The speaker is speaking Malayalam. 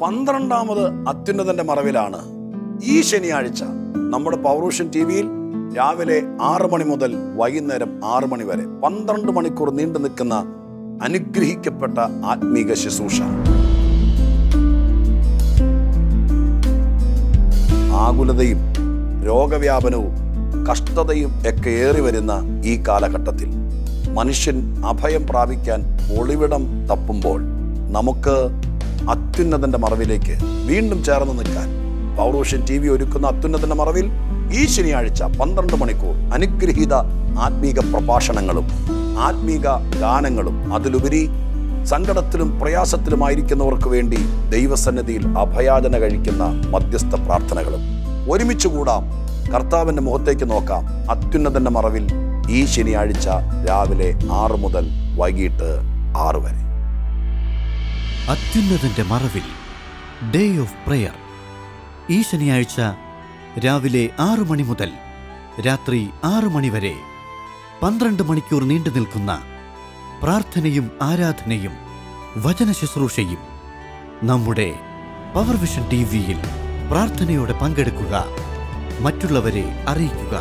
പന്ത്രണ്ടാമത് അത്യുന്നതന്റെ മറവിലാണ് ഈ ശനിയാഴ്ച നമ്മുടെ പൗറൂഷൻ ടി വിയിൽ രാവിലെ ആറ് മണി മുതൽ വൈകുന്നേരം ആറ് മണി വരെ പന്ത്രണ്ട് മണിക്കൂർ നീണ്ടു നിൽക്കുന്ന അനുഗ്രഹിക്കപ്പെട്ട ആത്മീക ശുശ്രൂഷ. ആകുലതയും രോഗവ്യാപനവും കഷ്ടതയും ഒക്കെ ഏറി വരുന്ന ഈ കാലഘട്ടത്തിൽ മനുഷ്യൻ അഭയം പ്രാപിക്കാൻ ഒളിവിടം തപ്പുമ്പോൾ നമുക്ക് അത്യുന്നതന്റെ മറവിലേക്ക് വീണ്ടും ചേർന്ന് നിൽക്കാൻ പൗറോഷ്യൻ ടി വി ഒരുക്കുന്ന അത്യുന്നതന്റെ മറവിൽ ഈ ശനിയാഴ്ച പന്ത്രണ്ട് മണിക്കൂർ അനുഗ്രഹീത ആത്മീക പ്രഭാഷണങ്ങളും ആത്മീക ഗാനങ്ങളും അതിലുപരി സങ്കടത്തിലും പ്രയാസത്തിലുമായിരിക്കുന്നവർക്ക് വേണ്ടി ദൈവസന്നിധിയിൽ അഭയാചന കഴിക്കുന്ന മധ്യസ്ഥ പ്രാർത്ഥനകളും. ഒരുമിച്ച് കൂടാം. കർത്താവിന്റെ മുഖത്തേക്ക് നോക്കാം. അത്യുന്നതന്റെ മറവിൽ ഈ ശനിയാഴ്ച രാവിലെ ആറ് മുതൽ വൈകിട്ട് ആറ് വരെ. അത്യുന്നതന്റെ മറവിൽ ഡേ ഓഫ് പ്രെയർ ഈ ശനിയാഴ്ച രാവിലെ ആറു മണി മുതൽ രാത്രി ആറു മണി വരെ പന്ത്രണ്ട് മണിക്കൂർ നീണ്ടു നിൽക്കുന്ന പ്രാർത്ഥനയും ആരാധനയും വചന ശുശ്രൂഷയും നമ്മുടെ പവർ വിഷൻ ടി വിയിൽ പ്രാർത്ഥനയോടെ പങ്കെടുക്കുക മറ്റുള്ളവരെ അറിയിക്കുക.